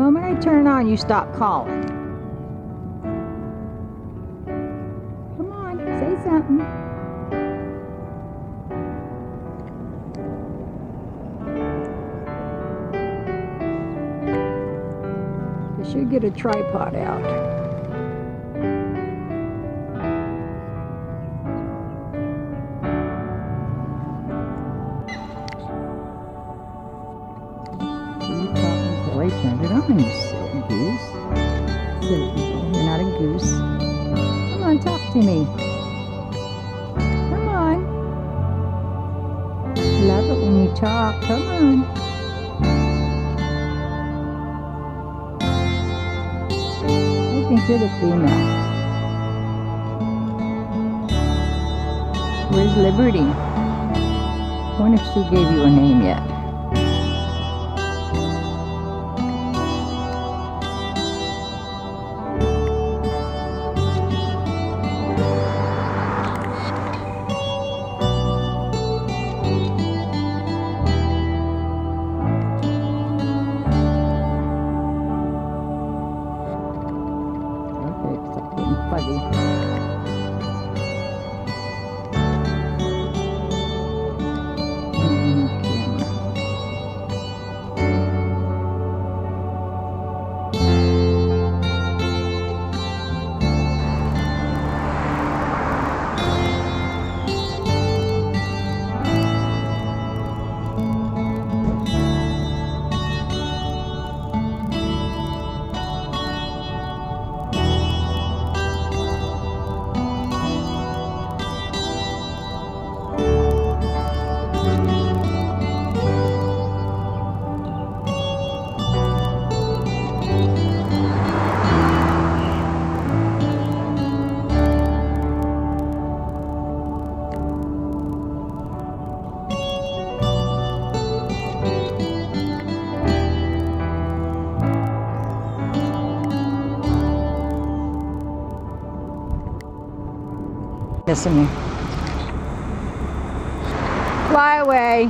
The moment I turn on, you stop calling. Come on, say something. I should get a tripod out. Turned it on, you silly goose. Silly, you're not a goose. Come on, talk to me. Come on. Love it when you talk. Come on. I think you're the female. Where's Liberty? I wonder if Sue gave you a name yet. Okay, stop To me. Fly away.